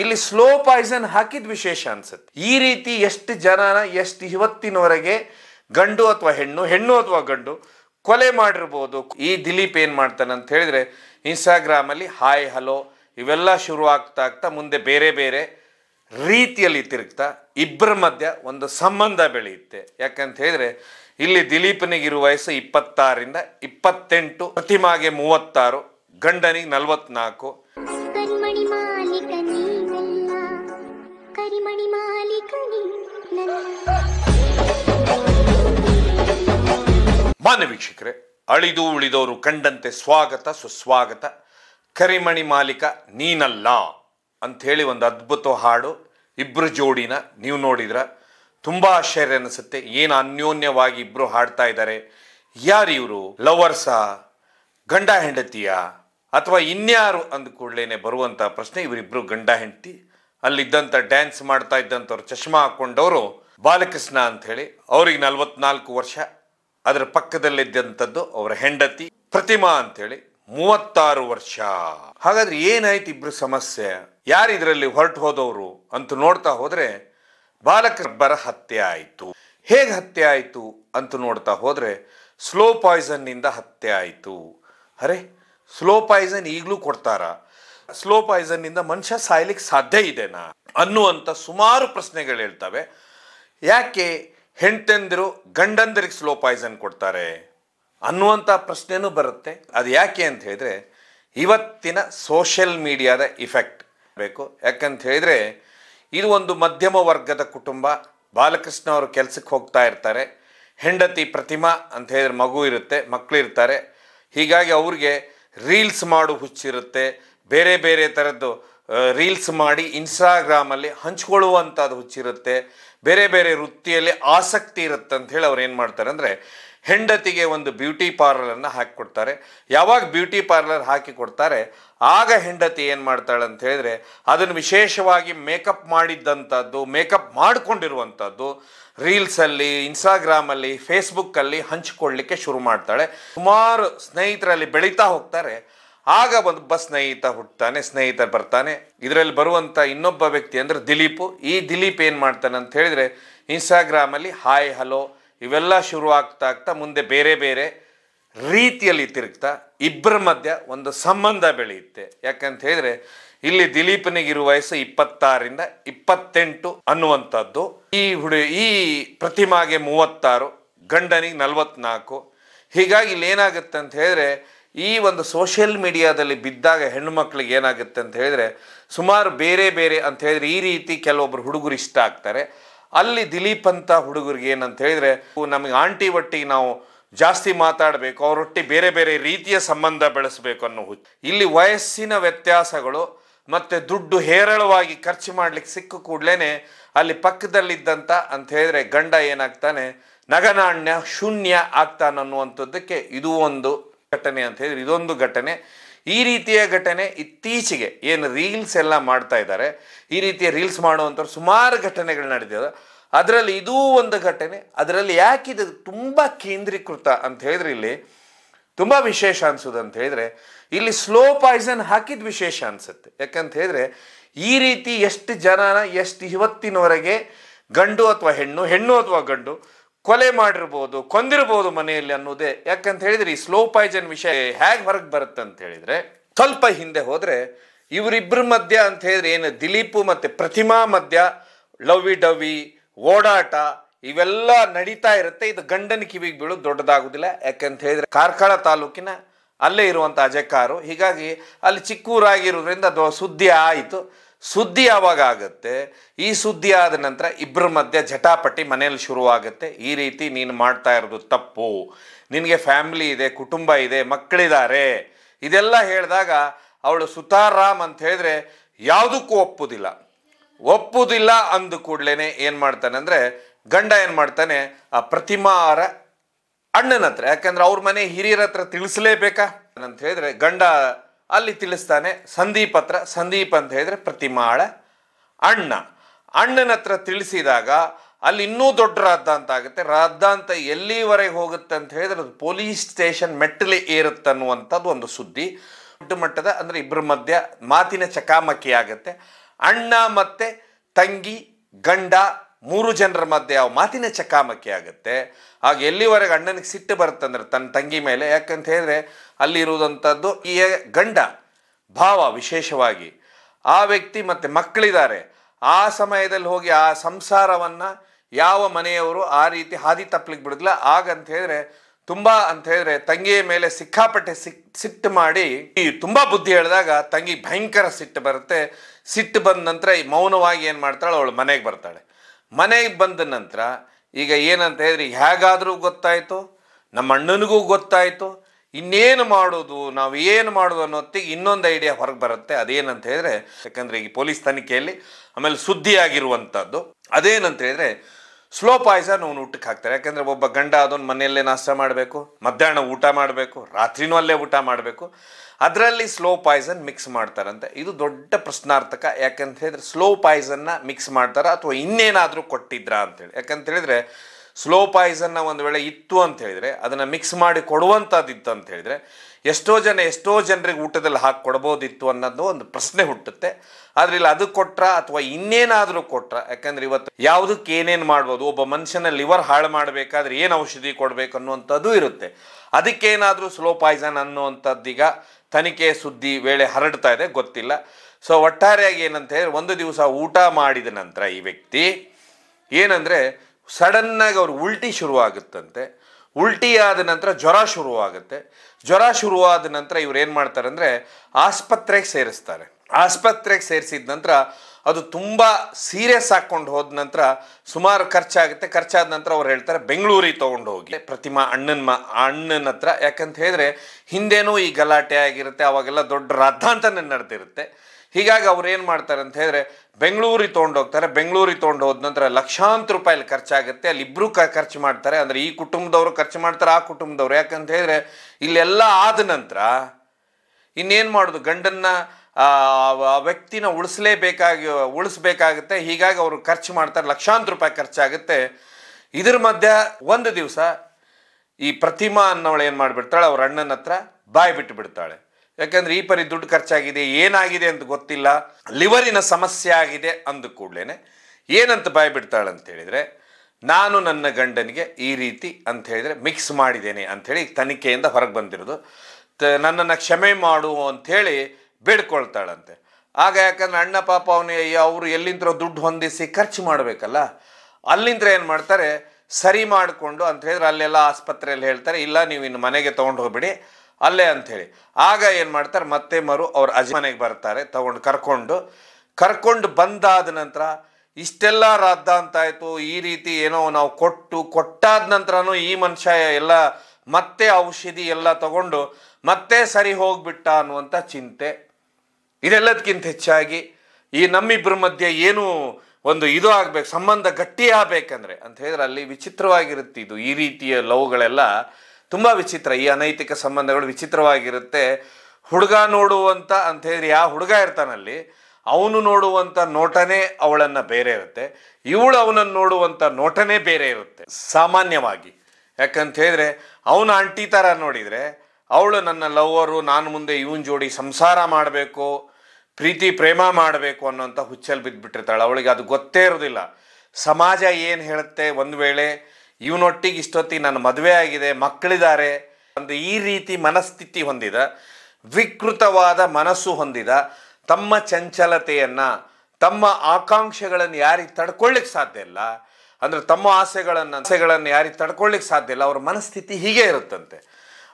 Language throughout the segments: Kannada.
ಇಲ್ಲಿ ಸ್ಲೋ ಪಾಯ್ಸನ್ ಹಾಕಿದ್ ವಿಶೇಷ ಅನ್ಸುತ್ತೆ. ಈ ರೀತಿ ಎಷ್ಟು ಜನನ ಎಷ್ಟು ಇವತ್ತಿನವರೆಗೆ ಗಂಡು ಅಥವಾ ಹೆಣ್ಣು ಹೆಣ್ಣು ಅಥವಾ ಗಂಡು ಕೊಲೆ ಮಾಡಿರ್ಬೋದು. ಈ ದಿಲೀಪ್ ಏನ್ ಮಾಡ್ತಾನೆ ಅಂತ ಹೇಳಿದ್ರೆ ಇನ್ಸ್ಟಾಗ್ರಾಮ್ ಅಲ್ಲಿ ಹಾಯ್ ಹಲೋ ಇವೆಲ್ಲ ಶುರು ಆಗ್ತಾ ಆಗ್ತಾ ಮುಂದೆ ಬೇರೆ ಬೇರೆ ರೀತಿಯಲ್ಲಿ ತಿರುಗ್ತಾ ಇಬ್ಬರ ಮಧ್ಯ ಒಂದು ಸಂಬಂಧ ಬೆಳೆಯುತ್ತೆ. ಯಾಕಂತ ಹೇಳಿದ್ರೆ ಇಲ್ಲಿ ದಿಲೀಪನಿಗಿರುವ ವಯಸ್ಸು ಇಪ್ಪತ್ತಾರಿಂದ ಇಪ್ಪತ್ತೆಂಟು ಪ್ರತಿಮಾಗೆ ಮೂವತ್ತಾರು ಗಂಡನಿಗೆ ನಲವತ್ನಾಲ್ಕು. ಮಾನ್ಯ ವೀಕ್ಷಕರೇ ಅಳಿದು ಉಳಿದವರು ಕಂಡಂತೆ ಸ್ವಾಗತ ಸುಸ್ವಾಗತ. ಕರಿಮಣಿ ಮಾಲೀಕ ನೀನಲ್ಲ ಅಂಥೇಳಿ ಒಂದು ಅದ್ಭುತ ಹಾಡು. ಇಬ್ಬರು ಜೋಡಿನ ನೀವು ನೋಡಿದ್ರ. ತುಂಬಾ ಆಶ್ಚರ್ಯ ಅನಿಸುತ್ತೆ. ಏನು ಅನ್ಯೋನ್ಯವಾಗಿ ಇಬ್ಬರು ಹಾಡ್ತಾ ಇದ್ದಾರೆ ಯಾರು ಇವರು? ಲವರ್ಸಾ, ಗಂಡ ಹೆಂಡತಿಯ? ಅಥವಾ ಇನ್ಯಾರು ಅಂದ ಕೂಡಲೇ ಬರುವಂಥ ಪ್ರಶ್ನೆ ಇವರಿಬ್ಬರು ಗಂಡ ಹೆಂಡತಿ. ಅಲ್ಲಿದ್ದಂಥ ಡ್ಯಾನ್ಸ್ ಮಾಡ್ತಾ ಇದ್ದಂಥವ್ರು ಚಶ್ಮಾ ಹಾಕ್ಕೊಂಡವರು ಬಾಲಕೃಷ್ಣ ಅಂಥೇಳಿ ಅವ್ರಿಗೆ ನಲವತ್ನಾಲ್ಕು ವರ್ಷ. ಅದರ ಪಕ್ಕದಲ್ಲಿದ್ದಂಥದ್ದು ಅವರ ಹೆಂಡತಿ ಪ್ರತಿಮಾ ಅಂಥೇಳಿ ಮೂವತ್ತಾರು ವರ್ಷ. ಹಾಗಾದ್ರೆ ಏನಾಯ್ತು ಇಬ್ರು ಸಮಸ್ಯೆ? ಯಾರು ಇದರಲ್ಲಿ ಹೊರಟು ಹೋದವರು ಅಂತ ನೋಡ್ತಾ ಹೋದ್ರೆ ಬಾಲಕರಬ್ಬರ ಹತ್ಯೆ ಆಯಿತು. ಹೇಗೆ ಹತ್ಯೆ ಆಯಿತು ಅಂತ ನೋಡ್ತಾ ಹೋದರೆ ಸ್ಲೋ ಪಾಯ್ಸನ್ನಿಂದ ಹತ್ಯೆ ಆಯಿತು. ಅರೆ, ಸ್ಲೋ ಪಾಯ್ಸನ್ ಈಗಲೂ ಕೊಡ್ತಾರ. ಸ್ಲೋ ಪಾಯ್ಸನ್ನಿಂದ ಮನುಷ್ಯ ಸಾಯ್ಲಿಕ್ಕೆ ಸಾಧ್ಯ ಇದೆನಾ ಅನ್ನುವಂಥ ಸುಮಾರು ಪ್ರಶ್ನೆಗಳು ಹೇಳ್ತವೆ. ಯಾಕೆ ಹೆಂಡತಂದಿರು ಗಂಡಂದಿರಿಗೆ ಸ್ಲೋ ಪಾಯ್ಸನ್ ಕೊಡ್ತಾರೆ ಅನ್ನುವಂಥ ಪ್ರಶ್ನೆನೂ ಬರುತ್ತೆ. ಅದು ಯಾಕೆ ಅಂತ ಹೇಳಿದ್ರೆ ಇವತ್ತಿನ ಸೋಷಿಯಲ್ ಮೀಡಿಯಾದ ಇಫೆಕ್ಟ್ ಬೇಕು. ಯಾಕಂತ ಹೇಳಿದ್ರೆ ಇದು ಒಂದು ಮಧ್ಯಮ ವರ್ಗದ ಕುಟುಂಬ. ಬಾಲಕೃಷ್ಣ ಅವರು ಕೆಲಸಕ್ಕೆ ಹೋಗ್ತಾ ಇರ್ತಾರೆ. ಹೆಂಡತಿ ಪ್ರತಿಮಾ ಅಂತ ಹೇಳಿದ್ರೆ ಮಗು ಇರುತ್ತೆ ಮಕ್ಕಳು ಇರ್ತಾರೆ. ಹೀಗಾಗಿ ಅವ್ರಿಗೆ ರೀಲ್ಸ್ ಮಾಡು ಹುಚ್ಚಿರುತ್ತೆ. ಬೇರೆ ಬೇರೆ ಥರದ್ದು ರೀಲ್ಸ್ ಮಾಡಿ ಇನ್ಸ್ಟಾಗ್ರಾಮಲ್ಲಿ ಹಂಚ್ಕೊಳ್ಳುವಂಥದ್ದು ಹುಚ್ಚಿರುತ್ತೆ. ಬೇರೆ ಬೇರೆ ವೃತ್ತಿಯಲ್ಲಿ ಆಸಕ್ತಿ ಇರುತ್ತೆ ಅಂತ ಹೇಳಿ ಅವ್ರು ಏನು ಮಾಡ್ತಾರೆ ಅಂದರೆ ಹೆಂಡತಿಗೆ ಒಂದು ಬ್ಯೂಟಿ ಪಾರ್ಲರನ್ನು ಹಾಕಿಕೊಡ್ತಾರೆ. ಯಾವಾಗ ಬ್ಯೂಟಿ ಪಾರ್ಲರ್ ಹಾಕಿ ಕೊಡ್ತಾರೆ, ಆಗ ಹೆಂಡತಿ ಏನು ಮಾಡ್ತಾಳೆ ಅಂತ ಹೇಳಿದ್ರೆ, ಅದನ್ನು ವಿಶೇಷವಾಗಿ ಮೇಕಪ್ ಮಾಡಿದ್ದಂಥದ್ದು ಮೇಕಪ್ ಮಾಡಿಕೊಂಡಿರುವಂಥದ್ದು ರೀಲ್ಸಲ್ಲಿ ಇನ್ಸ್ಟಾಗ್ರಾಮಲ್ಲಿ ಫೇಸ್ಬುಕ್ಕಲ್ಲಿ ಹಂಚಿಕೊಳ್ಳಿಕ್ಕೆ ಶುರು ಮಾಡ್ತಾಳೆ. ಸುಮಾರು ಸ್ನೇಹಿತರಲ್ಲಿ ಬೆಳೀತಾ ಹೋಗ್ತಾರೆ. ಆಗ ಬಸ್ ಸ್ನೇಹಿತ ಹುಟ್ಟುತ್ತಾನೆ ಸ್ನೇಹಿತ ಬರ್ತಾನೆ. ಇದರಲ್ಲಿ ಬರುವಂಥ ಇನ್ನೊಬ್ಬ ವ್ಯಕ್ತಿ ಅಂದರೆ ದಿಲೀಪು. ಈ ದಿಲೀಪ್ ಏನು ಮಾಡ್ತಾನೆ ಅಂತ ಹೇಳಿದ್ರೆ ಇನ್ಸ್ಟಾಗ್ರಾಮಲ್ಲಿ ಹಾಯ್ ಹಲೋ ಇವೆಲ್ಲ ಶುರು ಆಗ್ತಾ ಆಗ್ತಾ ಮುಂದೆ ಬೇರೆ ಬೇರೆ ರೀತಿಯಲ್ಲಿ ತಿರುಗ್ತಾ ಇಬ್ಬರ ಮಧ್ಯ ಒಂದು ಸಂಬಂಧ ಬೆಳೆಯುತ್ತೆ. ಯಾಕಂತ ಹೇಳಿದ್ರೆ ಇಲ್ಲಿ ದಿಲೀಪನಿಗಿರುವ ವಯಸ್ಸು ಇಪ್ಪತ್ತಾರಿಂದ ಇಪ್ಪತ್ತೆಂಟು ಅನ್ನುವಂಥದ್ದು. ಈ ಹುಡು, ಈ ಪ್ರತಿಮಾಗೆ ಮೂವತ್ತಾರು, ಗಂಡನಿಗೆ ನಲವತ್ನಾಲ್ಕು. ಹೀಗಾಗಿ ಇಲ್ಲಿ ಏನಾಗುತ್ತೆ ಅಂತ ಹೇಳಿದ್ರೆ ಈ ಒಂದು ಸೋಷಿಯಲ್ ಮೀಡಿಯಾದಲ್ಲಿ ಬಿದ್ದಾಗ ಹೆಣ್ಣು ಮಕ್ಕಳಿಗೆ ಏನಾಗುತ್ತೆ ಅಂತ ಹೇಳಿದ್ರೆ ಸುಮಾರು ಬೇರೆ ಬೇರೆ ಅಂತ ಹೇಳಿದ್ರೆ ಈ ರೀತಿ ಕೆಲವೊಬ್ಬರು ಹುಡುಗರು ಇಷ್ಟ ಆಗ್ತಾರೆ. ಅಲ್ಲಿ ದಿಲೀಪ್ ಅಂತ ಹುಡುಗರಿಗೆ ಏನಂತ ಹೇಳಿದ್ರೆ ನಮಗೆ ಆಂಟಿ ಒಟ್ಟಿಗೆ ನಾವು ಜಾಸ್ತಿ ಮಾತಾಡಬೇಕು ಅವರೊಟ್ಟಿಗೆ ಬೇರೆ ಬೇರೆ ರೀತಿಯ ಸಂಬಂಧ ಬೆಳೆಸಬೇಕು ಅನ್ನೋ ಇಲ್ಲಿ ವಯಸ್ಸಿನ ವ್ಯತ್ಯಾಸಗಳು ಮತ್ತೆ ದುಡ್ಡು ಹೇರಳವಾಗಿ ಖರ್ಚು ಮಾಡ್ಲಿಕ್ಕೆ ಸಿಕ್ಕ ಕೂಡಲೇ ಅಲ್ಲಿ ಪಕ್ಕದಲ್ಲಿದ್ದಂತ ಅಂತ ಹೇಳಿದ್ರೆ ಗಂಡ ಏನಾಗ್ತಾನೆ, ನಗನಾಣ್ಯ ಶೂನ್ಯ ಆಗ್ತಾನೆ ಅನ್ನುವಂಥದ್ದಕ್ಕೆ ಇದು ಒಂದು ಘಟನೆ ಅಂತ ಹೇಳಿದ್ರೆ, ಇದೊಂದು ಘಟನೆ. ಈ ರೀತಿಯ ಘಟನೆ ಇತ್ತೀಚೆಗೆ ಏನು ರೀಲ್ಸ್ ಎಲ್ಲ ಮಾಡ್ತಾ ಇದ್ದಾರೆ. ಈ ರೀತಿಯ ರೀಲ್ಸ್ ಮಾಡುವಂಥವ್ರು ಸುಮಾರು ಘಟನೆಗಳು ನಡೆದಿದೆ. ಅದರಲ್ಲಿ ಇದೂ ಒಂದು ಘಟನೆ, ಅದರಲ್ಲಿ ಯಾಕೆ ಇದು ತುಂಬ ಕೇಂದ್ರೀಕೃತ ಅಂತ ಹೇಳಿದ್ರೆ ಇಲ್ಲಿ ತುಂಬ ವಿಶೇಷ ಅನಿಸೋದು ಅಂತ ಹೇಳಿದ್ರೆ ಇಲ್ಲಿ ಸ್ಲೋ ಪಾಯ್ಸನ್ ಹಾಕಿದ ವಿಶೇಷ ಅನ್ಸುತ್ತೆ. ಯಾಕಂತ ಹೇಳಿದ್ರೆ ಈ ರೀತಿ ಎಷ್ಟು ಜನನ ಎಷ್ಟು ಇವತ್ತಿನವರೆಗೆ ಗಂಡು ಅಥವಾ ಹೆಣ್ಣು ಹೆಣ್ಣು ಅಥವಾ ಗಂಡು ಕೊಲೆ ಮಾಡಿರ್ಬೋದು, ಕೊಂದಿರ್ಬೋದು ಮನೆಯಲ್ಲಿ ಅನ್ನೋದೇ. ಯಾಕಂತ ಹೇಳಿದ್ರೆ ಈ ಸ್ಲೋ ಪಾಯ್ಜನ್ ವಿಷಯ ಹೇಗೆ ಹೊರಗೆ ಬರುತ್ತೆ ಅಂತ ಹೇಳಿದ್ರೆ, ಸ್ವಲ್ಪ ಹಿಂದೆ ಹೋದ್ರೆ ಇವರಿಬ್ಬರ ಮಧ್ಯ ಅಂತ ಹೇಳಿದ್ರೆ ಏನು ದಿಲೀಪು ಮತ್ತೆ ಪ್ರತಿಮಾ ಮಧ್ಯ ಲವ್ವಿ ಡವಿ, ಓಡಾಟ, ಇವೆಲ್ಲ ನಡೀತಾ ಇರುತ್ತೆ. ಇದು ಗಂಡನ ಕಿವಿಗೆ ಬೀಳು ದೊಡ್ಡದಾಗುದಿಲ್ಲ. ಯಾಕಂತ ಹೇಳಿದ್ರೆ ಕಾರ್ಕಳ ತಾಲೂಕಿನ ಅಲ್ಲೇ ಇರುವಂಥ ಅಜಕಾರು ಹೀಗಾಗಿ ಅಲ್ಲಿ ಚಿಕ್ಕೂರಾಗಿರೋದ್ರಿಂದ ಅದು ಸುದ್ದಿ ಆಯಿತು. ಸುದ್ದಿ ಯಾವಾಗ ಆಗುತ್ತೆ? ಈ ಸುದ್ದಿ ಆದ ನಂತರ ಇಬ್ಬರ ಮಧ್ಯೆ ಜಟಾಪಟಿ ಮನೆಯಲ್ಲಿ ಶುರುವಾಗುತ್ತೆ. ಈ ರೀತಿ ನೀನು ಮಾಡ್ತಾ ಇರೋದು ತಪ್ಪು. ನಿನಗೆ ಫ್ಯಾಮಿಲಿ ಇದೆ, ಕುಟುಂಬ ಇದೆ, ಮಕ್ಕಳಿದ್ದಾರೆ. ಇದೆಲ್ಲ ಹೇಳಿದಾಗ ಅವಳು ಸುತಾರಾಮ್ ಅಂತ ಹೇಳಿದ್ರೆ ಯಾವುದಕ್ಕೂ ಒಪ್ಪುದಿಲ್ಲ. ಒಪ್ಪುದಿಲ್ಲ ಅಂದ ಕೂಡಲೇ ಏನು ಮಾಡ್ತಾನೆ ಅಂದರೆ ಗಂಡ ಏನು ಮಾಡ್ತಾನೆ? ಆ ಪ್ರತಿಮಾರ ಅಣ್ಣನ ಹತ್ರ ಯಾಕಂದ್ರೆ ಅವ್ರ ಮನೆ ಹಿರಿಯರ ಹತ್ರ ತಿಳಿಸಲೇಬೇಕಾ? ಅಂತ ಹೇಳಿದ್ರೆ ಗಂಡ ಅಲ್ಲಿ ತಿಳಿಸ್ತಾನೆ, ಸಂದೀಪ್ ಹತ್ರ, ಸಂದೀಪ್ ಅಂತ ಹೇಳಿದ್ರೆ ಪ್ರತಿಮಾಳ ಅಣ್ಣ. ಅಣ್ಣನ ಹತ್ರ ತಿಳಿಸಿದಾಗ ಅಲ್ಲಿ ಇನ್ನೂ ದೊಡ್ಡ ರಾದ್ದಾಂತ ಆಗುತ್ತೆ. ರಾದ್ದಾಂತ ಎಲ್ಲಿವರೆಗೆ ಹೋಗುತ್ತೆ ಅಂತ ಹೇಳಿದ್ರೆ ಅದು ಪೊಲೀಸ್ ಸ್ಟೇಷನ್ ಮೆಟ್ಟಲೆ ಏರುತ್ತೆ ಅನ್ನುವಂಥದ್ದು ಒಂದು ಸುದ್ದಿ. ದೊಡ್ಡ ಮಟ್ಟದ ಅಂದರೆ ಇಬ್ಬರ ಮಧ್ಯ ಮಾತಿನ ಚಕಾಮಕಿ ಆಗುತ್ತೆ. ಅಣ್ಣ ಮತ್ತು ತಂಗಿ, ಗಂಡ ಮೂರು ಜನರ ಮಧ್ಯೆ ಯಾವ ಮಾತಿನ ಚಕಾಮಕಿ ಆಗುತ್ತೆ. ಆಗ ಎಲ್ಲಿವರೆಗೆ ಅಣ್ಣನಿಗೆ ಸಿಟ್ಟು ಬರುತ್ತಂದ್ರೆ ತನ್ನ ತಂಗಿ ಮೇಲೆ, ಯಾಕಂತ ಹೇಳಿದ್ರೆ ಅಲ್ಲಿರುವುದಂಥದ್ದು ಈ ಗಂಡ, ಭಾವ ವಿಶೇಷವಾಗಿ. ಆ ವ್ಯಕ್ತಿ ಮತ್ತು ಮಕ್ಕಳಿದ್ದಾರೆ. ಆ ಸಮಯದಲ್ಲಿ ಹೋಗಿ ಆ ಸಂಸಾರವನ್ನು ಯಾವ ಮನೆಯವರು ಆ ರೀತಿ ಹಾದಿ ತಪ್ಪಲಿಕ್ಕೆ ಬಿಡೋದಿಲ್ಲ. ಆಗ ಅಂತ ಹೇಳಿದ್ರೆ ತುಂಬ ಅಂತ ಹೇಳಿದ್ರೆ ತಂಗಿಯ ಮೇಲೆ ಸಿಕ್ಕಾಪಟ್ಟೆ ಸಿಕ್, ಸಿಟ್ಟು ಮಾಡಿ ಈ ತುಂಬ ಬುದ್ಧಿ ಹೇಳಿದಾಗ ತಂಗಿ ಭಯಂಕರ ಸಿಟ್ಟು ಬರುತ್ತೆ. ಸಿಟ್ಟು ಬಂದ ನಂತರ ಈ ಮೌನವಾಗಿ ಏನು ಮಾಡ್ತಾಳೆ? ಅವಳು ಮನೆಗೆ ಬರ್ತಾಳೆ. ಮನೆಗೆ ಬಂದ ನಂತರ ಈಗ ಏನಂತ ಹೇಳಿದ್ರೆ ಹೇಗಾದರೂ ಗೊತ್ತಾಯಿತು, ನಮ್ಮ ಅಣ್ಣನಿಗೂ ಗೊತ್ತಾಯಿತು, ಇನ್ನೇನು ಮಾಡೋದು, ನಾವು ಏನು ಮಾಡೋದು ಅನ್ನೋತ್ತಿಗೆ ಇನ್ನೊಂದು ಐಡಿಯಾ ಹೊರಗೆ ಬರುತ್ತೆ. ಅದೇನಂತ ಹೇಳಿದ್ರೆ, ಯಾಕಂದರೆ ಈ ಪೊಲೀಸ್ ತನಿಖೆಯಲ್ಲಿ ಆಮೇಲೆ ಸುದ್ದಿಯಾಗಿರುವಂಥದ್ದು ಅದೇನಂತ ಹೇಳಿದ್ರೆ ಸ್ಲೋ ಪಾಯ್ಸನ್ ಅವನು ಊಟಕ್ಕೆ ಹಾಕ್ತಾರೆ. ಯಾಕಂದರೆ ಒಬ್ಬ ಗಂಡ ಅದೊಂದು ಮನೆಯಲ್ಲೇ ನಾಷ್ಟ ಮಾಡಬೇಕು, ಮಧ್ಯಾಹ್ನ ಊಟ ಮಾಡಬೇಕು, ರಾತ್ರಿನೂ ಅಲ್ಲೇ ಊಟ ಮಾಡಬೇಕು. ಅದರಲ್ಲಿ ಸ್ಲೋ ಪಾಯ್ಸನ್ ಮಿಕ್ಸ್ ಮಾಡ್ತಾರಂತೆ. ಇದು ದೊಡ್ಡ ಪ್ರಶ್ನಾರ್ಥಕ. ಯಾಕಂತ ಹೇಳಿದ್ರೆ ಸ್ಲೋ ಪಾಯ್ಸನ್ನ ಮಿಕ್ಸ್ ಮಾಡ್ತಾರ ಅಥವಾ ಇನ್ನೇನಾದರೂ ಕೊಟ್ಟಿದ್ರಾ ಅಂತೇಳಿ ಯಾಕಂತ ಹೇಳಿದ್ರೆ ಸ್ಲೋ ಪಾಯ್ಸನ್ನ ಒಂದು ವೇಳೆ ಇತ್ತು ಅಂತ ಹೇಳಿದ್ರೆ, ಅದನ್ನು ಮಿಕ್ಸ್ ಮಾಡಿ ಕೊಡುವಂಥದ್ದಿತ್ತು ಅಂತ ಹೇಳಿದ್ರೆ, ಎಷ್ಟೋ ಜನ ಎಷ್ಟೋ ಜನರಿಗೆ ಊಟದಲ್ಲಿ ಹಾಕಿ ಕೊಡ್ಬೋದಿತ್ತು ಅನ್ನೋದು ಒಂದು ಪ್ರಶ್ನೆ ಹುಟ್ಟುತ್ತೆ. ಆದ್ರೆ ಇಲ್ಲಿ ಅದು ಕೊಟ್ರ ಅಥವಾ ಇನ್ನೇನಾದರೂ ಕೊಟ್ರ? ಯಾಕಂದ್ರೆ ಇವತ್ತು ಯಾವುದಕ್ಕೆ ಏನೇನು ಮಾಡ್ಬೋದು? ಒಬ್ಬ ಮನುಷ್ಯನ ಲಿವರ್ ಹಾಳು ಮಾಡಬೇಕಾದ್ರೆ ಏನು ಔಷಧಿ ಕೊಡಬೇಕು ಅನ್ನುವಂಥದ್ದು ಇರುತ್ತೆ. ಅದಕ್ಕೇನಾದರೂ ಸ್ಲೋ ಪಾಯ್ಸನ್ ಅನ್ನುವಂಥದ್ದೀಗ ತನಿಖೆ ಸುದ್ದಿ ವೇಳೆ ಹರಡ್ತಾ ಇದೆ, ಗೊತ್ತಿಲ್ಲ. ಸೊ ಒಟ್ಟಾರೆಯಾಗಿ ಏನಂತ ಹೇಳಿದ್ರೆ, ಒಂದು ದಿವಸ ಊಟ ಮಾಡಿದ ನಂತರ ಈ ವ್ಯಕ್ತಿ ಏನಂದರೆ ಸಡನ್ನಾಗಿ ಅವ್ರಿಗೆ ಉಲ್ಟಿ ಶುರುವಾಗುತ್ತಂತೆ. ಉಲ್ಟಿ ಆದ ನಂತರ ಜ್ವರ ಶುರುವಾಗುತ್ತೆ. ಜ್ವರ ಶುರುವಾದ ನಂತರ ಇವ್ರು ಏನು ಮಾಡ್ತಾರೆ ಅಂದರೆ ಆಸ್ಪತ್ರೆಗೆ ಸೇರಿಸ್ತಾರೆ. ಆಸ್ಪತ್ರೆಗೆ ಸೇರಿಸಿದ ನಂತರ ಅದು ತುಂಬ ಸೀರಿಯಸ್ ಹಾಕ್ಕೊಂಡು ಹೋದ ನಂತರ ಸುಮಾರು ಖರ್ಚಾಗುತ್ತೆ. ಖರ್ಚಾದ ನಂತರ ಅವ್ರು ಹೇಳ್ತಾರೆ, ಬೆಂಗಳೂರಿಗೆ ತೊಗೊಂಡು ಹೋಗಿ ಪ್ರತಿಮಾ ಅಣ್ಣನ ಮ, ಅಣ್ಣನ ಹತ್ರ. ಯಾಕಂತ ಹೇಳಿದ್ರೆ, ಹಿಂದೇನೂ ಈ ಗಲಾಟೆ ಆಗಿರುತ್ತೆ, ಅವಾಗೆಲ್ಲ ದೊಡ್ಡ ರಾದ್ಧಾಂತನೇ ನಡೆದಿರುತ್ತೆ. ಹೀಗಾಗಿ ಅವ್ರು ಏನು ಮಾಡ್ತಾರೆ ಅಂತ ಹೇಳಿದ್ರೆ, ಬೆಂಗಳೂರಿಗೆ ತೊಗೊಂಡು ಹೋಗ್ತಾರೆ ಬೆಂಗಳೂರಿಗೆ ತೊಗೊಂಡು ಹೋದ ನಂತರ ಲಕ್ಷಾಂತರ ರೂಪಾಯಿ ಖರ್ಚಾಗುತ್ತೆ. ಅಲ್ಲಿ ಇಬ್ಬರು ಕ, ಖರ್ಚು ಮಾಡ್ತಾರೆ. ಅಂದರೆ ಈ ಕುಟುಂಬದವರು ಖರ್ಚು ಮಾಡ್ತಾರೆ, ಆ ಕುಟುಂಬದವರು. ಯಾಕಂತ ಹೇಳಿದ್ರೆ, ಇಲ್ಲೆಲ್ಲ ಆದ ನಂತರ ಇನ್ನೇನು ಮಾಡೋದು? ಗಂಡನ್ನ ವ್ಯಕ್ತಿನ ಉಳಿಸ್ಲೇಬೇಕಾಗಿ, ಉಳಿಸ್ಬೇಕಾಗುತ್ತೆ. ಹೀಗಾಗಿ ಅವರು ಖರ್ಚು ಮಾಡ್ತಾರೆ. ಲಕ್ಷಾಂತರ ರೂಪಾಯಿ ಖರ್ಚಾಗುತ್ತೆ. ಇದ್ರ ಮಧ್ಯ ಒಂದು ದಿವಸ ಈ ಪ್ರತಿಮಾ ಅನ್ನೋಳು ಏನು ಮಾಡಿಬಿಡ್ತಾಳೆ? ಅವ್ರ ಅಣ್ಣನ ಹತ್ರ ಬಾಯಿ ಬಿಟ್ಟು ಬಿಡ್ತಾಳೆ. ಯಾಕಂದ್ರೆ ಈ ಪರಿ ದುಡ್ಡು ಖರ್ಚಾಗಿದೆ. ಏನಾಗಿದೆ ಅಂತ ಗೊತ್ತಿಲ್ಲ. ಲಿವರಿನ ಸಮಸ್ಯೆ ಆಗಿದೆ ಅಂದ ಕೂಡಲೇ ಏನಂತ ಬಾಯಿ ಬಿಡ್ತಾಳೆ ಅಂತ ಹೇಳಿದ್ರೆ, ನಾನು ನನ್ನ ಗಂಡನಿಗೆ ಈ ರೀತಿ ಅಂತ ಹೇಳಿದರೆ ಮಿಕ್ಸ್ ಮಾಡಿದ್ದೇನೆ ಅಂಥೇಳಿ ತನಿಖೆಯಿಂದ ಹೊರಗೆ ಬಂದಿರೋದು. ತ, ನನ್ನನ್ನು ಕ್ಷಮೆ ಮಾಡು ಅಂಥೇಳಿ ಬೇಡ್ಕೊಳ್ತಾಳಂತೆ. ಆಗ ಯಾಕಂದ್ರೆ ಅಣ್ಣ ಪಾಪ ಅವನಿಗೆ ಅವರು ಎಲ್ಲಿಂದ ದುಡ್ಡು ಹೊಂದಿಸಿ ಖರ್ಚು ಮಾಡಬೇಕಲ್ಲ ಅಲ್ಲಿಂದ ಏನು ಮಾಡ್ತಾರೆ? ಸರಿ ಮಾಡಿಕೊಂಡು ಅಂತ ಹೇಳಿದ್ರೆ ಅಲ್ಲೆಲ್ಲ ಆಸ್ಪತ್ರೆಯಲ್ಲಿ ಹೇಳ್ತಾರೆ, ಇಲ್ಲ ನೀವು ಇನ್ನು ಮನೆಗೆ ತೊಗೊಂಡು ಹೋಗ್ಬಿಡಿ, ಅಲ್ಲೇ ಅಂಥೇಳಿ ಆಗ ಏನು ಮಾಡ್ತಾರೆ? ಮತ್ತೆ ಮರು ಅವ್ರ ಅಜ ಮನೆಗೆ ಬರ್ತಾರೆ, ತಗೊಂಡು ಕರ್ಕೊಂಡು. ಕರ್ಕೊಂಡು ಬಂದಾದ ನಂತರ ಇಷ್ಟೆಲ್ಲ ರಾದ್ದ ಅಂತಾಯಿತು. ಈ ರೀತಿ ಏನೋ ನಾವು ಕೊಟ್ಟು ಕೊಟ್ಟಾದ ನಂತರನೂ ಈ ಮನುಷ್ಯ ಎಲ್ಲ ಮತ್ತೆ ಔಷಧಿ ಎಲ್ಲ ತಗೊಂಡು ಮತ್ತೆ ಸರಿ ಹೋಗ್ಬಿಟ್ಟ ಅನ್ನುವಂಥ ಚಿಂತೆ. ಇದೆಲ್ಲದಕ್ಕಿಂತ ಹೆಚ್ಚಾಗಿ ಈ ನಮ್ಮಿಬ್ಬರ ಮಧ್ಯೆ ಏನು ಒಂದು ಇದು ಆಗ್ಬೇಕು, ಸಂಬಂಧ ಗಟ್ಟಿ ಆಗ್ಬೇಕಂದ್ರೆ ಅಂತ ಹೇಳಿದ್ರೆ ಅಲ್ಲಿ ವಿಚಿತ್ರವಾಗಿರುತ್ತೆ ಇದು. ಈ ರೀತಿಯ ಲವ್ಗಳೆಲ್ಲ ತುಂಬ ವಿಚಿತ್ರ. ಈ ಅನೈತಿಕ ಸಂಬಂಧಗಳು ವಿಚಿತ್ರವಾಗಿರುತ್ತೆ. ಹುಡುಗ ನೋಡುವಂಥ ಅಂತ ಹೇಳಿದ್ರೆ ಯಾವ ಹುಡುಗ ಇರ್ತಾನಲ್ಲಿ, ಅವನು ನೋಡುವಂಥ ನೋಟನೇ ಅವಳನ್ನು ಬೇರೆ ಇರುತ್ತೆ. ಇವಳು ಅವನನ್ನು ನೋಡುವಂಥ ನೋಟನೇ ಬೇರೆ ಇರುತ್ತೆ, ಸಾಮಾನ್ಯವಾಗಿ. ಯಾಕಂತ ಹೇಳಿದ್ರೆ, ಅವನ ಆಂಟಿ ಥರ ನೋಡಿದರೆ, ಅವಳು ನನ್ನ ಲವ್ವರು, ನಾನು ಮುಂದೆ ಇವನ್ ಜೋಡಿ ಸಂಸಾರ ಮಾಡಬೇಕು ಪ್ರೀತಿ ಪ್ರೇಮ ಮಾಡಬೇಕು ಅನ್ನೋಂಥ ಹುಚ್ಚಲ್ಲಿ ಬಿದ್ದುಬಿಟ್ಟಿರ್ತಾಳೆ ಅವಳಿಗೆ ಅದು ಗೊತ್ತೇ ಇರೋದಿಲ್ಲ. ಸಮಾಜ ಏನು ಹೇಳುತ್ತೆ? ಒಂದು ವೇಳೆ ಇವನೊಟ್ಟಿಗೆ ಇಷ್ಟೊತ್ತಿಗೆ ನನ್ನ ಮದುವೆ ಆಗಿದೆ, ಮಕ್ಕಳಿದ್ದಾರೆ ಒಂದು ಈ ರೀತಿ ಮನಸ್ಥಿತಿ ಹೊಂದಿದ, ವಿಕೃತವಾದ ಮನಸ್ಸು ಹೊಂದಿದ, ತಮ್ಮ ಚಂಚಲತೆಯನ್ನು, ತಮ್ಮ ಆಕಾಂಕ್ಷೆಗಳನ್ನು ಯಾರಿಗೆ ತಡ್ಕೊಳ್ಳಿಕ್ಕೆ ಸಾಧ್ಯ ಇಲ್ಲ, ಅಂದರೆ ತಮ್ಮ ಆಸೆಗಳನ್ನು ಆಸೆಗಳನ್ನು ಯಾರಿಗೆ ತಡ್ಕೊಳ್ಳಿಕ್ಕೆ ಸಾಧ್ಯ ಇಲ್ಲ, ಅವ್ರ ಮನಸ್ಥಿತಿ ಹೀಗೆ ಇರುತ್ತಂತೆ.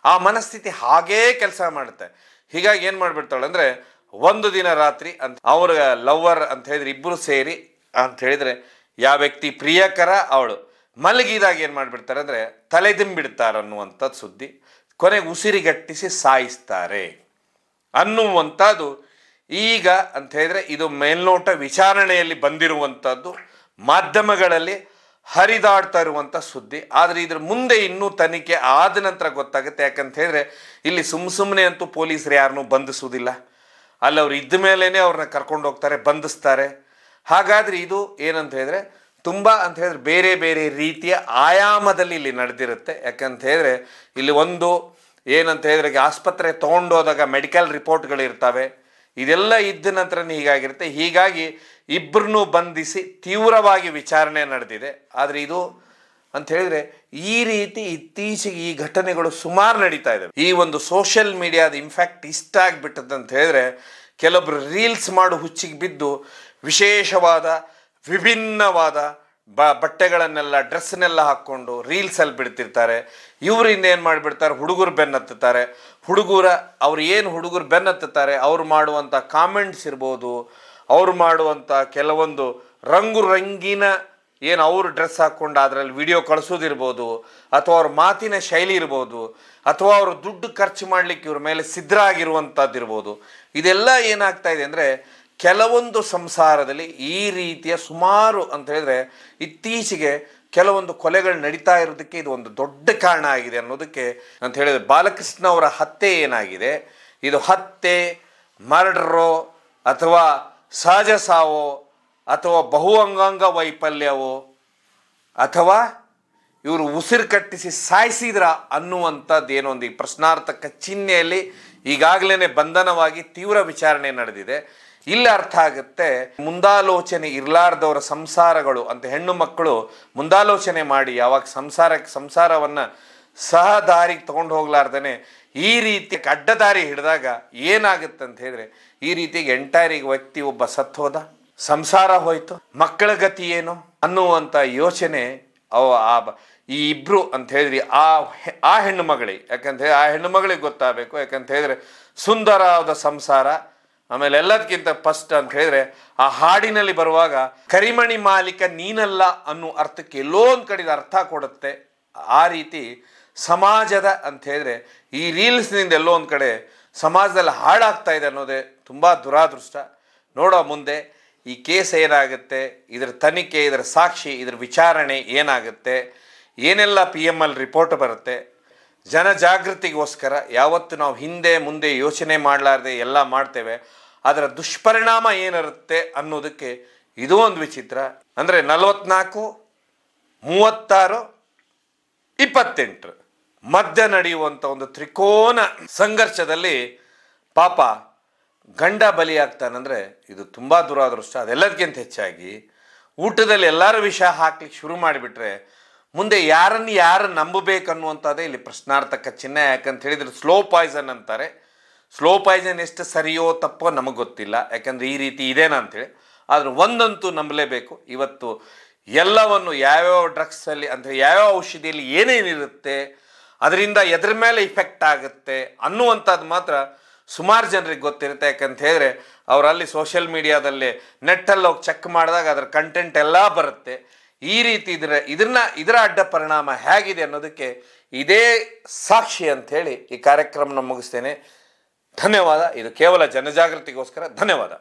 ಆ ಮನಸ್ಥಿತಿ ಹಾಗೇ ಕೆಲಸ ಮಾಡುತ್ತೆ. ಹೀಗಾಗಿ ಏನು ಮಾಡಿಬಿಡ್ತಾಳೆ ಅಂದರೆ ಒಂದು ದಿನ ರಾತ್ರಿ ಅಂತ ಅವ್ರ ಲವ್ವರ್ ಅಂತ ಹೇಳಿದ್ರೆ ಇಬ್ಬರು ಸೇರಿ ಅಂತ ಹೇಳಿದ್ರೆ ಯಾವ ವ್ಯಕ್ತಿ ಪ್ರಿಯಕರ ಅವಳು. ಮಲಗಿದಾಗ ಏನು ಮಾಡಿಬಿಡ್ತಾರೆ ಅಂದರೆ ತಲೆದಿಂಬಿಡ್ತಾರೆ ಅನ್ನುವಂಥದ್ದು ಸುದ್ದಿ. ಕೊನೆಗೆ ಉಸಿರಿಗಟ್ಟಿಸಿ ಸಾಯಿಸ್ತಾರೆ. ಅನ್ನುವಂಥದ್ದು ಈಗ ಅಂತ ಹೇಳಿದರೆ ಇದು ಮೇಲ್ನೋಟ ವಿಚಾರಣೆಯಲ್ಲಿ ಬಂದಿರುವಂಥದ್ದು. ಮಾಧ್ಯಮಗಳಲ್ಲಿ ಹರಿದಾಡ್ತಾ ಇರುವಂಥ ಸುದ್ದಿ. ಆದರೆ ಇದ್ರ ಮುಂದೆ ಇನ್ನೂ ತನಿಖೆ ಆದ ನಂತರ ಗೊತ್ತಾಗುತ್ತೆ. ಯಾಕಂತ ಹೇಳಿದ್ರೆ, ಇಲ್ಲಿ ಸುಮ್ಮ ಸುಮ್ಮನೆ ಅಂತೂ ಪೊಲೀಸರು ಯಾರನ್ನೂ ಬಂಧಿಸುವುದಿಲ್ಲ. ಅಲ್ಲಿ ಅವ್ರು ಇದ್ದ ಮೇಲೇ ಅವ್ರನ್ನ ಕರ್ಕೊಂಡು ಹೋಗ್ತಾರೆ, ಬಂಧಿಸ್ತಾರೆ. ಹಾಗಾದ್ರೆ ಇದು ಏನಂತ ಹೇಳಿದ್ರೆ, ತುಂಬ ಅಂತ ಹೇಳಿದ್ರೆ ಬೇರೆ ಬೇರೆ ರೀತಿಯ ಆಯಾಮದಲ್ಲಿ ಇಲ್ಲಿ ನಡೆದಿರುತ್ತೆ. ಯಾಕಂತ ಹೇಳಿದ್ರೆ, ಇಲ್ಲಿ ಒಂದು ಏನಂತ ಹೇಳಿದ್ರೆ ಆಸ್ಪತ್ರೆ ತೊಗೊಂಡೋದಾಗ ಮೆಡಿಕಲ್ ರಿಪೋರ್ಟ್ಗಳಿರ್ತವೆ ಇದೆಲ್ಲ ಇದ್ದ ನಂತರನೇ ಹೀಗಾಗಿರುತ್ತೆ. ಹೀಗಾಗಿ ಇಬ್ಬರನ್ನೂ ಬಂಧಿಸಿ ತೀವ್ರವಾಗಿ ವಿಚಾರಣೆ ನಡೆದಿದೆ. ಆದರೆ ಇದು ಅಂತ ಹೇಳಿದ್ರೆ ಈ ರೀತಿ ಇತ್ತೀಚೆಗೆ ಈ ಘಟನೆಗಳು ಸುಮಾರು ನಡೀತಾ ಇದ್ದಾವೆ ಈ ಒಂದು ಸೋಷಿಯಲ್ ಮೀಡಿಯಾದ ಇನ್ಫ್ಯಾಕ್ಟ್ ಇಷ್ಟ ಆಗಿಬಿಟ್ಟದ್ದು ಅಂತ ಹೇಳಿದ್ರೆ ಕೆಲವೊಬ್ರು ರೀಲ್ಸ್ ಮಾಡು ಹುಚ್ಚಿಗೆ ಬಿದ್ದು ವಿಶೇಷವಾದ, ವಿಭಿನ್ನವಾದ ಬ, ಬಟ್ಟೆಗಳನ್ನೆಲ್ಲ ಡ್ರೆಸ್ನೆಲ್ಲ ಹಾಕ್ಕೊಂಡು ರೀಲ್ಸಲ್ಲಿ ಬಿಡ್ತಿರ್ತಾರೆ. ಇವರಿಂದ ಏನು ಮಾಡಿಬಿಡ್ತಾರೆ? ಹುಡುಗರು ಬೆನ್ನತ್ತುತ್ತಾರೆ. ಹುಡುಗರ, ಅವ್ರು ಏನು ಹುಡುಗರು ಬೆನ್ನತ್ತುತ್ತಾರೆ? ಅವ್ರು ಮಾಡುವಂಥ ಕಾಮೆಂಟ್ಸ್ ಇರ್ಬೋದು. ಅವ್ರು ಮಾಡುವಂಥ ಕೆಲವೊಂದು ರಂಗು ರಂಗಿನ ಏನು ಅವರು ಡ್ರೆಸ್ ಹಾಕ್ಕೊಂಡು ಅದರಲ್ಲಿ ವಿಡಿಯೋ ಕಳಿಸೋದಿರ್ಬೋದು, ಅಥವಾ ಅವ್ರ ಮಾತಿನ ಶೈಲಿ ಇರ್ಬೋದು, ಅಥವಾ ಅವರು ದುಡ್ಡು ಖರ್ಚು ಮಾಡಲಿಕ್ಕೆ ಇವ್ರ ಮೇಲೆ ಸಿದ್ಧರಾಗಿರುವಂಥದ್ದು ಇರ್ಬೋದು ಇದೆಲ್ಲ ಏನಾಗ್ತಾ ಇದೆ ಅಂದರೆ ಕೆಲವೊಂದು ಸಂಸಾರದಲ್ಲಿ ಈ ರೀತಿಯ ಸುಮಾರು ಅಂತ ಹೇಳಿದ್ರೆ ಇತ್ತೀಚೆಗೆ ಕೆಲವೊಂದು ಕೊಲೆಗಳು ನಡೀತಾ ಇರೋದಕ್ಕೆ ಇದು ಒಂದು ದೊಡ್ಡ ಕಾರಣ ಆಗಿದೆ ಅನ್ನೋದಕ್ಕೆ ಅಂತ ಹೇಳಿದ್ರೆ ಬಾಲಕೃಷ್ಣ ಅವರ ಹತ್ಯೆ ಏನಾಗಿದೆ? ಇದು ಹತ್ಯೆ, ಮರ್ಡರೋ ಅಥವಾ ಸಹಜ ಸಾವೋ ಅಥವಾ ಬಹು ಅಂಗಾಂಗ ವೈಫಲ್ಯವೋ, ಅಥವಾ ಇವರು ಉಸಿರು ಕಟ್ಟಿಸಿ ಸಾಯಿಸಿದ್ರ ಅನ್ನುವಂಥದ್ದು ಏನೋ ಒಂದು ಈ ಪ್ರಶ್ನಾರ್ಥಕ ಚಿಹ್ನೆಯಲ್ಲಿ ಈಗಾಗಲೇ ಬಂಧನವಾಗಿ ತೀವ್ರ ವಿಚಾರಣೆ ನಡೆದಿದೆ. ಇಲ್ಲಿ ಅರ್ಥ ಆಗುತ್ತೆ, ಮುಂದಾಲೋಚನೆ ಇರಲಾರ್ದವರ ಸಂಸಾರಗಳು ಅಂತ ಹೆಣ್ಣು ಮಕ್ಕಳು ಮುಂದಾಲೋಚನೆ ಮಾಡಿ ಯಾವಾಗ ಸಂಸಾರಕ್ಕೆ ಸಂಸಾರವನ್ನು ಸಹ ದಾರಿಗೆ ತಗೊಂಡು ಹೋಗ್ಲಾರ್ದೇ ಈ ರೀತಿ ಅಡ್ಡದಾರಿ ಹಿಡಿದಾಗ ಏನಾಗುತ್ತೆ ಅಂತ ಹೇಳಿದ್ರೆ, ಈ ರೀತಿಗೆ ಎಂಟಾರಿಗೆ ವ್ಯಕ್ತಿ ಒಬ್ಬ ಸತ್ತೋದ ಸಂಸಾರ ಹೋಯ್ತು. ಮಕ್ಕಳ ಗತಿ ಏನು ಅನ್ನುವಂಥ ಯೋಚನೆ ಅವ ಆ ಈ ಇಬ್ರು ಅಂತ ಹೇಳಿದ್ರಿ ಆ ಆ ಹೆಣ್ಣು ಮಗಳಿಗೆ. ಯಾಕಂತ ಆ ಹೆಣ್ಣು ಮಗಳಿಗೆ ಗೊತ್ತಾಗಬೇಕು. ಯಾಕಂತ ಹೇಳಿದ್ರೆ ಸುಂದರವಾದ ಸಂಸಾರ. ಆಮೇಲೆ ಎಲ್ಲದಕ್ಕಿಂತ ಫಸ್ಟ್ ಅಂತ ಹೇಳಿದ್ರೆ ಆ ಹಾಡಿನಲ್ಲಿ ಬರುವಾಗ ಕರಿಮಣಿ ಮಾಲೀಕ ನೀನಲ್ಲ ಅನ್ನೋ ಅರ್ಥಕ್ಕೆ ಎಲ್ಲೋ ಒಂದು ಕಡೆದ ಅರ್ಥ ಕೊಡುತ್ತೆ. ಆ ರೀತಿ ಸಮಾಜದ ಅಂತ ಹೇಳಿದ್ರೆ ಈ ರೀಲ್ಸ್ನಿಂದ ಎಲ್ಲೋ ಒಂದು ಕಡೆ ಸಮಾಜದಲ್ಲಿ ಹಾಳಾಗ್ತಾ ಇದೆ ಅನ್ನೋದೇ ತುಂಬ ದುರಾದೃಷ್ಟ. ನೋಡೋ ಮುಂದೆ ಈ ಕೇಸ್ ಏನಾಗುತ್ತೆ? ಇದರ ತನಿಖೆ, ಇದರ ಸಾಕ್ಷಿ, ಇದರ ವಿಚಾರಣೆ ಏನಾಗುತ್ತೆ? ಏನೆಲ್ಲ ಪಿ ಎಂ ಎಲ್ ರಿಪೋರ್ಟ್ ಬರುತ್ತೆ? ಜನ ಜಾಗೃತಿಗೋಸ್ಕರ ಯಾವತ್ತು ನಾವು ಹಿಂದೆ ಮುಂದೆ ಯೋಚನೆ ಮಾಡಲಾರ್ದೆ ಎಲ್ಲ ಮಾಡ್ತೇವೆ. ಅದರ ದುಷ್ಪರಿಣಾಮ ಏನಿರುತ್ತೆ ಅನ್ನೋದಕ್ಕೆ ಇದು ಒಂದು ವಿಚಿತ್ರ. ಅಂದರೆ ನಲವತ್ನಾಲ್ಕು, ಮೂವತ್ತಾರು, ಇಪ್ಪತ್ತೆಂಟು. ಮಧ್ಯ ನಡೆಯುವಂಥ ಒಂದು ತ್ರಿಕೋನ ಸಂಘರ್ಷದಲ್ಲಿ ಪಾಪ ಗಂಡ ಬಲಿಯಾಗ್ತಾನಂದರೆ ಇದು ತುಂಬ ದುರಾದೃಷ್ಟ. ಅದೆಲ್ಲದಕ್ಕಿಂತ ಹೆಚ್ಚಾಗಿ ಊಟದಲ್ಲಿ ಎಲ್ಲರ ವಿಷ ಹಾಕ್ಲಿಕ್ಕೆ ಶುರು ಮಾಡಿಬಿಟ್ರೆ ಮುಂದೆ ಯಾರನ್ನು ಯಾರು ನಂಬಬೇಕನ್ನುವಂಥದ್ದೇ ಇಲ್ಲಿ ಪ್ರಶ್ನಾರ್ಥಕ ಚಿಹ್ನೆ ಯಾಕಂತ ಹೇಳಿದರೆ ಸ್ಲೋ ಪಾಯ್ಸನ್ ಅಂತಾರೆ. ಸ್ಲೋ ಪಾಯ್ಸನ್ ಎಷ್ಟು ಸರಿಯೋ ತಪ್ಪೋ ನಮಗೆ ಗೊತ್ತಿಲ್ಲ. ಯಾಕಂದರೆ ಈ ರೀತಿ ಇದೇನಾ ಅಂತೇಳಿ. ಆದರೆ ಒಂದಂತೂ ನಂಬಲೇಬೇಕು. ಇವತ್ತು ಎಲ್ಲವನ್ನು ಯಾವ್ಯಾವ ಡ್ರಗ್ಸಲ್ಲಿ ಅಂದರೆ ಯಾವ್ಯಾವ ಔಷಧಿಯಲ್ಲಿ ಏನೇನಿರುತ್ತೆ, ಅದರಿಂದ ಎದ್ರ ಮೇಲೆ ಇಫೆಕ್ಟ್ ಆಗುತ್ತೆ ಅನ್ನುವಂಥದ್ದು ಮಾತ್ರ ಸುಮಾರು ಜನರಿಗೆ ಗೊತ್ತಿರುತ್ತೆ, ಯಾಕಂತ ಹೇಳಿದ್ರೆ ಅವರಲ್ಲಿ ಸೋಷಿಯಲ್ ಮೀಡಿಯಾದಲ್ಲಿ ನೆಟ್ಟಲ್ಲಿ ಹೋಗಿ ಚೆಕ್ ಮಾಡಿದಾಗ ಅದರ ಕಂಟೆಂಟ್ ಎಲ್ಲ ಬರುತ್ತೆ. ಈ ರೀತಿ ಇದರ ಇದನ್ನ ಇದರ ಅಡ್ಡ ಪರಿಣಾಮ ಹೇಗಿದೆ ಅನ್ನೋದಕ್ಕೆ ಇದೇ ಸಾಕ್ಷಿ ಅಂತ ಹೇಳಿ ಈ ಕಾರ್ಯಕ್ರಮನ ಮುಗಿಸ್ತೇನೆ. ಧನ್ಯವಾದ. ಇದು ಕೇವಲ ಜನಜಾಗೃತಿಗೋಸ್ಕರ ಧನ್ಯವಾದ.